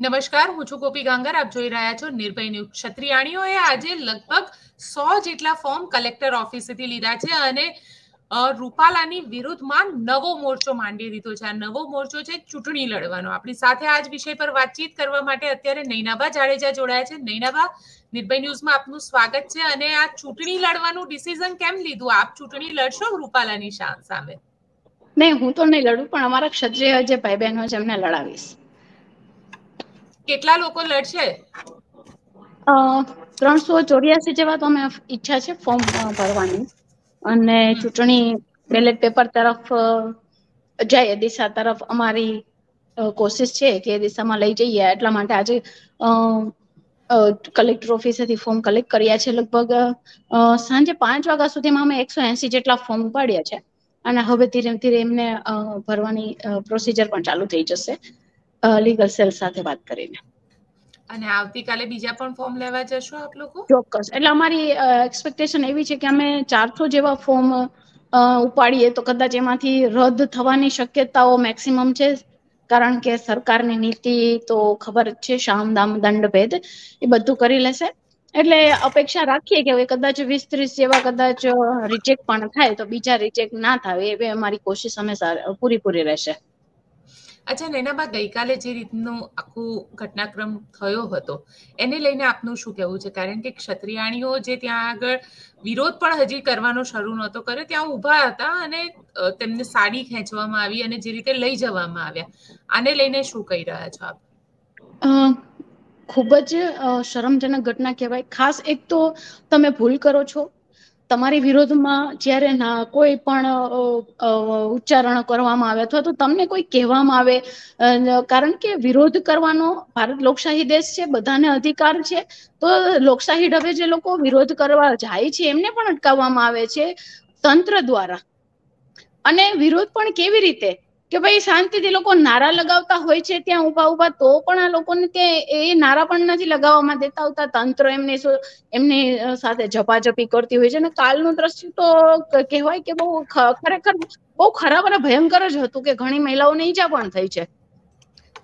નમસ્કાર, હું છું ગોપી ગાંગર, આપ જોઈ રહ્યા છો નિર્ભય ન્યૂઝ. ક્ષત્રિયાણીઓએ આજે લગભગ સો જેટલા ફોર્મ કલેક્ટર ઓફિસેથી લીધા છે અને રૂપાલાની વિરુદ્ધમાં નવો મોરચો માંડી દીધો છે. આ નવો મોરચો છે ચૂંટણી લડવાનો. આપણી સાથે આજ વિષય પર વાતચીત કરવા માટે અત્યારે નૈનાબા જાડેજા જોડાયા છે. નૈનાબા, નિર્ભય ન્યૂઝમાં આપનું સ્વાગત છે અને આ ચૂંટણી લડવાનું ડિસિઝન કેમ લીધું? આપ ચૂંટણી લડશો રૂપાલાની સામે? નહીં, હું તો નહીં લડું, પણ અમારા ક્ષત્રિય જે ભાઈ બહેનો છે એમને લડાવીશ. કેટલા લોકો લડશે? ત્રણસો ચોર્યાસી જેવા તો અમે ઈચ્છા છે ફોર્મ ભરવાની. અને ચૂંટણી બેલેટ પેપર તરફ જાય દિશા તરફ અમારી કોશિશ છે કે દિશામાં લઈ જઈએ. એટલા માટે આજે કલેક્ટર ઓફિસેથી ફોર્મ કલેક્ટ કર્યા છે. લગભગ સાંજે પાંચ વાગ્યા સુધીમાં અમે એકસો એસી જેટલા ફોર્મ ઉપાડ્યા છે. અને હવે ધીરે ધીરે એમને ભરવાની પ્રોસિજર પણ ચાલુ થઈ જશે. લીગલ સેલ સાથે વાત કરીને. અને આવતીકાલે બીજા પણ ફોર્મ લેવા જશો આપ લોકો? ચોક્કસ. એટલે અમારી એક્સપેક્ટેશન એવી છે કે અમે ચારસો જેવા ફોર્મ ઉપાડીએ તો કદાચ એમાંથી રદ થવાની શક્યતાઓ મેક્સિમમ છે. કારણ કે સરકારની નીતિ તો ખબર જ છે શામ દામ દંડ ભેદ એ બધું કરી લેશે. એટલે અપેક્ષા રાખીએ કે હવે કદાચ વીસ ત્રીસ જેવા કદાચ રિજેક્ટ પણ થાય તો બીજા રિજેક્ટ ના થાય એ અમારી કોશિશ હંમેશા પૂરીપૂરી રહેશે. અચ્છા નૈનાબા ગઈકાલે જે રીતનું આખું ઘટનાક્રમ થયો હતો, એને લઈને આપનું શું કહેવું છે? કારણ કે ક્ષત્રિયાણીઓ જે ત્યાં આગળ વિરોધ પણ હજી કરવાનો શરૂ નહોતો કર્યો, ત્યાં ઊભા હતા અને તેમને સાડી ખેંચવામાં આવી અને જે રીતે લઈ જવામાં આવ્યા. આને લઈને શું કહી રહ્યા છો આપ? ખૂબ જ શરમજનક ઘટના કહેવાય. ખાસ એક તો તમે ભૂલ કરો છો તમારી વિરોધમાં જ્યારે ના કોઈ પણ ઉચ્ચારણ કરવામાં આવે અથવા તો તમને કોઈ કહેવામાં આવે કારણ કે વિરોધ કરવાનો ભારત લોકશાહી દેશ છે, બધાને અધિકાર છે, તો લોકશાહી ઢબે જે લોકો વિરોધ કરવા જાય છે, એમને પણ અટકાવવામાં આવે છે તંત્ર દ્વારા. અને વિરોધ પણ કેવી રીતે? કે ભાઈ શાંતિથી લોકો નારા લગાવતા હોય છે ત્યાં ઊભા ઊભા તો પણ આ લોકોને કે એ નારા પણ નથી લગાવવામાં દેતા આવતા. તંત્ર એમને એમની સાથે ઝપાઝપી કરતી હોય છે અને કાલનું દ્રશ્ય તો કહેવાય કે બહુ ખરેખર બહુ ખરાબ અને ભયંકર જ હતું કે ઘણી મહિલાઓને ઈજા પણ થઈ છે.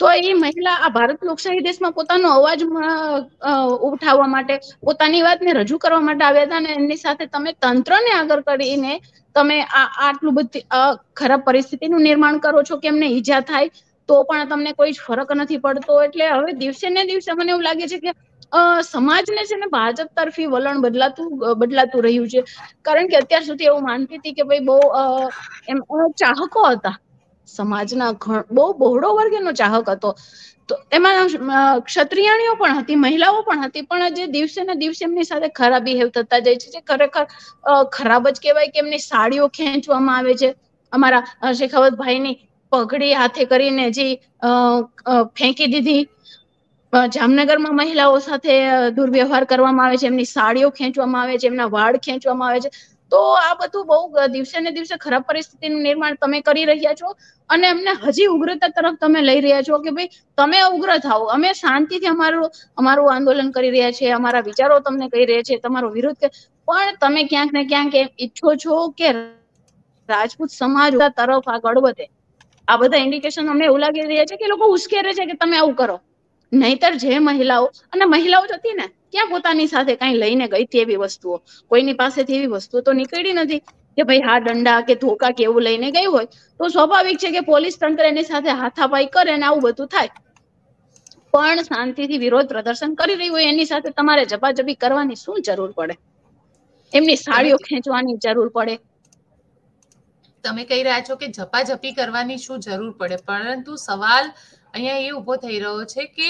તો એ મહિલા આ ભારત લોકશાહી દેશમાં પોતાનો અવાજ ઉઠાવવા માટે પોતાની વાતને રજૂ કરવા માટે આવ્યા હતા અને એમની સાથે તમે તંત્રને આગળ કરીને તમે આ આટલું બધી ખરાબ પરિસ્થિતિનું નિર્માણ કરો છો કે એમને ઈજા થાય, તો પણ તમને કોઈ જ ફરક નથી પડતો. એટલે હવે દિવસે ને દિવસે મને એવું લાગે છે કે સમાજને છે ને ભાજપ તરફી વલણ બદલાતું બદલાતું રહ્યું છે. કારણ કે અત્યાર સુધી એવું માનતી હતી કે ભાઈ બહુ એમ ચાહકો હતા. સમાજના બહુ બહોળો વર્ગ એનો ચાહક હતો. તો એમાં ક્ષત્રિયાણીઓ પણ હતી, મહિલાઓ પણ હતી, પણ જે દિવસે ને દિવસે એમની સાથે ખરાબ બિહેવ થતા જાય છે, જે ખરેખર ખરાબ જ કહેવાય કે એમની સાડીઓ ખેંચવામાં આવે છે. અમારા શેખાવતભાઈની પગડી હાથે કરીને જે ફેંકી દીધી. જામનગરમાં મહિલાઓ સાથે દુર્વ્યવહાર કરવામાં આવે છે, એમની સાડીઓ ખેંચવામાં આવે છે, એમના વાળ ખેંચવામાં આવે છે. તો આ બધું બહુ દિવસે ને દિવસે ખરાબ પરિસ્થિતિનું નિર્માણ તમે કરી રહ્યા છો. અને અમને હજી ઉગ્રતા તરફ તમે લઈ રહ્યા છો કે ભાઈ તમે ઉગ્ર થાઓ. અમે શાંતિથી અમારું અમારું આંદોલન કરી રહ્યા છે અમારા વિચારો તમને કહી રહ્યા છે તમારો વિરોધ પણ તમે ક્યાંક ને ક્યાંક એમ ઈચ્છો છો કે રાજપૂત સમાજ તરફ આગળ વધે. આ બધા ઇન્ડિકેશન અમને એવું લાગી રહ્યા છે કે લોકો ઉશ્કેરે છે કે તમે આવું કરો. નહીતર જે મહિલાઓ અને મહિલાઓ જ હતી ને ક્યાં પોતાની સાથે કઈ લઈને ગઈ હતી એવી વસ્તુઓ? કોઈની પાસેથી એવી વસ્તુ તો નીકળી નથી કે ભાઈ હા દંડા કે ધોકા કે એવું લઈને ગયું હોય. તો સ્વાભાવિક છે કે પોલીસ તંત્ર એની સાથે હાથાપાઈ કરે ને આવું બધું થાય. પણ શાંતિથી વિરોધ પ્રદર્શન કરી રહ્યું હોય એની સાથે તમારે જબાજબી કરવાની શું જરૂર પડે? એમની સાડીઓ ખેંચવાની જરૂર પડે. તમે કહી રહ્યા છો કે ઝપાઝપી કરવાની શું જરૂર પડે? પરંતુ સવાલ અહીંયા એ ઊભો થઈ રહ્યો છે કે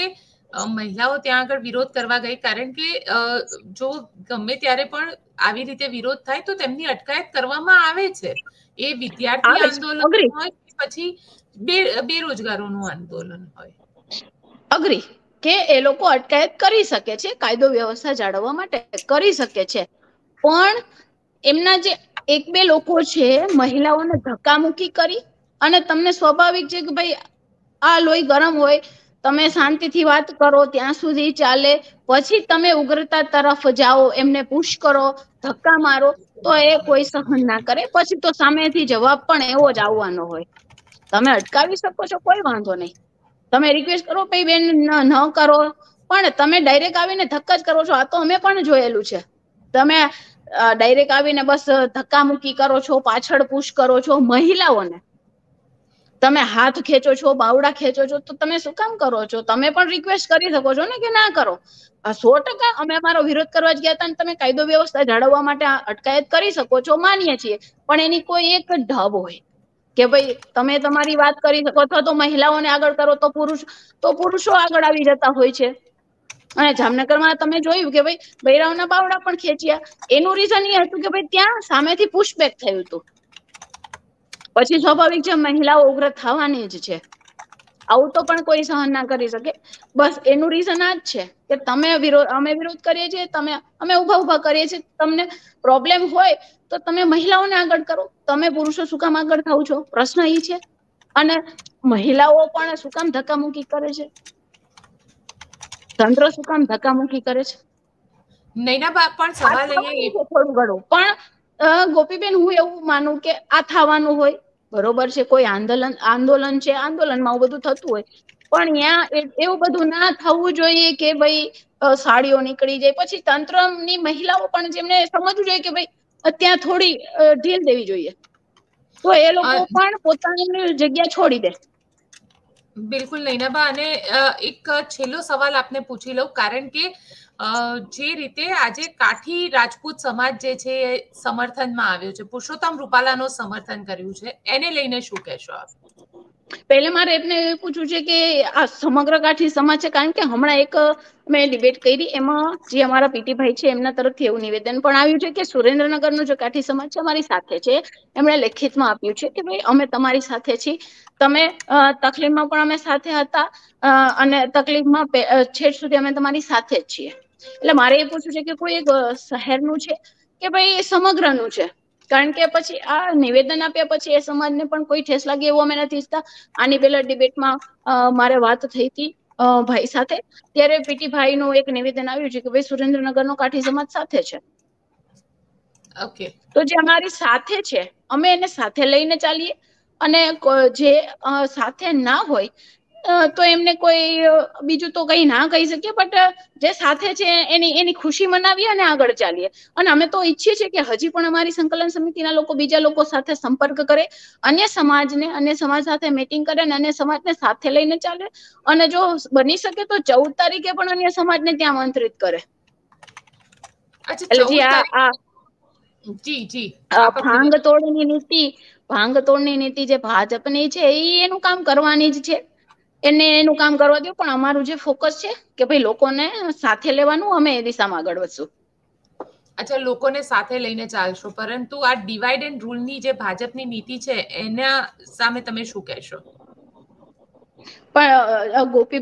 મહિલાઓ ત્યાં આગળ વિરોધ કરવા ગઈ કારણ કે જો ગમે ત્યારે પણ આવી રીતે વિરોધ થાય તો તેમની અટકાયત કરવામાં આવે છે. એ વિદ્યાર્થી આંદોલન હોય પછી બેરોજગારોનું આંદોલન હોય. અગ્રી કે એ લોકો અટકાયત કરી શકે છે કાયદો વ્યવસ્થા જાળવવા માટે કરી શકે છે. પણ એમના જે એક બે લોકો છે મહિલાઓને ધક્કામુક્કી કરી અને તમને સ્વાભાવિક છે કે ભાઈ આ લોહી ગરમ હોય, તમે શાંતિથી વાત કરો, ત્યાં સુધી ચાલે. પછી તમે ઉગ્રતા તરફ જાઓ, એમને પુશ કરો, ધક્કા મારો, તો એ કોઈ સહન ના કરે. પછી તો સામેથી જવાબ પણ એવો જ આવવાનો હોય. તમે અટકાવી શકો છો, કોઈ વાંધો નહીં. તમે રિક્વેસ્ટ કરો, ભાઈ બેન, ન કરો. પણ તમે ડાયરેક્ટ આવીને ધક્કા જ કરો છો. આ તો અમે પણ જોયેલું છે. તમે ડાયરેક્ટ આવીને બસ ધક્કા મૂકી કરો છો, પાછળ પુશ કરો છો, મહિલાઓને. તમે હાથ ખેંચો છો, બાવડા ખેંચો છો, તો તમે શું કામ કરો છો? તમે પણ રિક્વેસ્ટ કરી શકો છો ને કે ના કરો? સો ટકા અમે અમારો વિરોધ કરવા જ ગયા હતા તમે કાયદો વ્યવસ્થા જાળવવા માટે અટકાયત કરી શકો છો, માનીએ છીએ. પણ એની કોઈ એક ઢબ હોય કે ભાઈ તમે તમારી વાત કરી શકો અથવા તો મહિલાઓને આગળ કરો, તો પુરુષ, તો પુરુષો આગળ આવી જતા હોય છે. અને જામનગરમાં તમે જોયું કે ભાઈ બૈરાવના બાવડા પણ ખેંચ્યા. એનું રીઝન એ હતું કે ભાઈ ત્યાં સામેથી પુશબેક થયું હતું. પછી સ્વાભાવિક છે મહિલાઓ ઉગ્ર થવાની જ છે. આવું તો પણ કોઈ સહન ના કરી શકે. બસ એનું રીઝન આ જ છે કે તમે વિરોધ અમે વિરોધ કરીએ છીએ તમે અમે ઊભા ઊભા કરીએ છીએ તમને પ્રોબ્લેમ હોય તો તમે મહિલાઓને આગળ કરો. તમે પુરુષો શું કામ આગળ થાવ છો? પ્રશ્ન એ છે. અને મહિલાઓ પણ શું કામ ધક્કામુક્કી કરે છે? તંત્ર શું કામ ધક્કામુક્કી કરે છે? નૈનાબા પણ સવાલ અહીંયા થોડું ઘણું. પણ ગોપીબેન હું એવું માનું કે આ થવાનું હોય બરોબર છે કોઈ આંદોલન આંદોલન છે આંદોલનમાં બધું થતું હોય. પણ ત્યાં એવું બધું ના થવું જોઈએ કે ભાઈ સાડીઓ નીકળી જાય. પછી તંત્રની મહિલાઓ પણ જેમને સમજવું જોઈએ કે ભાઈ ત્યાં થોડી ઢીલ દેવી જોઈએ. તો એ લોકો પણ પોતાની જગ્યા છોડી દે. બિલકુલ નૈનાબા અને એક છેલ્લો સવાલ આપને પૂછી લઉં. કારણ કે જે રીતે આજે કાઠી રાજપૂત સમાજ જે છે સમર્થનમાં આવ્યો છે. પુરુષોત્તમ રૂપાલાનો સમર્થન કર્યું છે. એને લઈને શું કહેશો આપ? પહેલે મારે એમને એ પૂછવું છે કે આ સમગ્ર કાઠી સમાજ છે, કારણ કે હમણાં એક મેં ડિબેટ કરી એમાં જે અમારા પીટીભાઈ છે, એમના તરફથી એવું નિવેદન પણ આવ્યું છે કે સુરેન્દ્રનગરનો જે કાઠી સમાજ છે, અમારી સાથે છે. એમણે લેખિતમાં આપ્યું છે કે ભાઈ, અમે તમારી સાથે છીએ. તમે તકલીફમાં પણ અમે સાથે હતા અને તકલીફમાં છેડ સુધી અમે તમારી સાથે જ છીએ. એટલે મારે એ પૂછવું છે કે કોઈ એક શહેરનું છે કે ભાઈ સમગ્રનું છે? કારણ કે પછી આ નિવેદન આપ્યા પછી એ સમાજને પણ કોઈ ઠેસ લાગે એવું અમે નથી ઈચ્છતા. આની પેલા ડિબેટમાં મારે વાત થઈ હતી ભાઈ સાથે. ત્યારે પીટી ભાઈ નું એક નિવેદન આવ્યું છે કે ભાઈ સુરેન્દ્રનગર નો કાઠી સમાજ સાથે છે. ઓકે. તો જે અમારી સાથે છે અમે એને સાથે લઈને ચાલીએ. અને જે સાથે ના હોય તો એમને કોઈ બીજું તો કઈ ના કહી શકીએ બટ જે સાથે છે એની એની ખુશી મનાવીએ અને આગળ ચાલીએ. અને અમે તો ઈચ્છીએ છીએ કે હજી પણ અમારી સંકલન સમિતિના લોકો બીજા લોકો સાથે સંપર્ક કરે અન્ય સમાજને અન્ય સમાજ સાથે મીટિંગ કરે અને અન્ય સમાજને સાથે લઈને ચાલે. અને જો બની શકે તો ચૌદ તારીખે પણ અન્ય સમાજને ત્યાં આમંત્રિત કરે. જી જી ભાંગ તોડની નીતિ ભાંગ તોડની નીતિ જે ભાજપની છે એ એનું કામ કરવાની જ છે. એને એનું કામ કરવા દો પણ અમારું જે ફોકસ છે કે ભાઈ લોકોને સાથે લેવાનું અમે એ દિશામાં આગળ વધશું. અચ્છા લોકોને સાથે લઈને ચાલશો પરંતુ આ ડિવાઇડ એન્ડ રૂલની જે ભાજપની નીતિ છે એના સામે તમે શું કહેશો? પણ ગોપી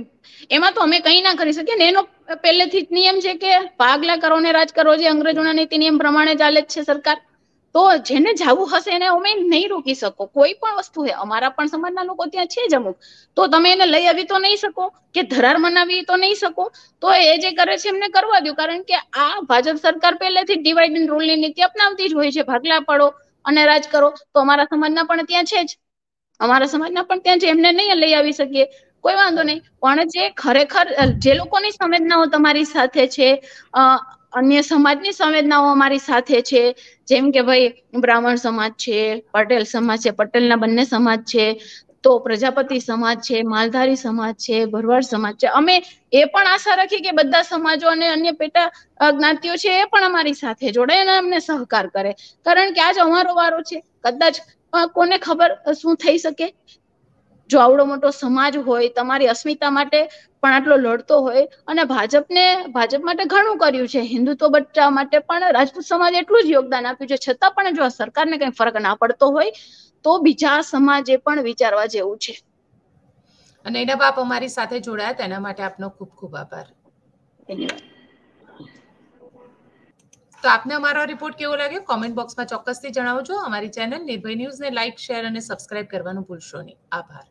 એમાં તો અમે કઈ ના કરી શકીએ ને એનો પહેલેથી જ નિયમ છે કે ભાગલા કરો ને રાજ કરો જે અંગ્રેજોના નીતિ નિયમ પ્રમાણે ચાલે જ છે સરકાર. તો જેને જવું હશે એને અમે નહીં રોકી શકો. કોઈ પણ વસ્તુ છે અમારા પણ સમાજના લોકો ત્યાં છે જ અમુક. તો તમે એને લઈ આવી તો નહીં શકો કે ધરાર મનાવી તો નહીં શકો. તો એ જે કરે છે એમને કરવા દો. કારણ કે આ ભાજપ સરકાર પહેલેથી ડિવાઈડ એન્ડ રૂલની નીતિ અપનાવતી જ હોય છે. ભાગલા પડો અને રાજ કરો, તો અમારા સમાજના પણ ત્યાં છે જ. અમારા સમાજના પણ ત્યાં છે. એમને નહીં લઈ આવી શકીએ. કોઈ વાંધો નહીં. પણ જે ખરેખર, જે લોકોની સંવેદનાઓ તમારી સાથે છે અન્ય સમાજની સંવેદનાઓ અમારી સાથે છે. જેમ કે ભાઈ, બ્રાહ્મણ સમાજ છે, પટેલ સમાજ છે, પટેલના બંને સમાજ છે, તો પ્રજાપતિ સમાજ છે, માલધારી સમાજ છે, ભરવાડ સમાજ છે. અમે એ પણ આશા રાખીએ કે બધા સમાજો અને અન્ય પેટા જ્ઞાતિઓ છે એ પણ અમારી સાથે જોડાય અને અમને સહકાર કરે. કારણ કે આજ અમારો વારો છે. કદાચ કોને ખબર શું થઈ શકે? જો આવડો મોટો સમાજ હોય, તમારી અસ્મિતા માટે પણ આટલો લડતો હોય અને ભાજપને ભાજપ માટે ઘણું કર્યું છે. હિન્દુત્વ બચાવ માટે પણ રાજપૂત સમાજ એટલું જ યોગદાન આપ્યું છે. છતાં પણ જો સરકારને કઈ ફરક ના પડતો હોય તો બીજા સમાજે પણ વિચારવા જેવું છે. અને એના બાપ અમારી સાથે જોડાયા. તેના માટે આપનો ખૂબ ખૂબ આભાર. ધન્યવાદ. તો આપને અમારો રિપોર્ટ કેવો લાગ્યો? કોમેન્ટ બોક્સમાં ચોક્કસથી જણાવજો. અમારી ચેનલ નિર્ભય ન્યૂઝને લાઇક શેર અને સબસ્ક્રાઇબ કરવાનું ભૂલશો નહીં. આભાર.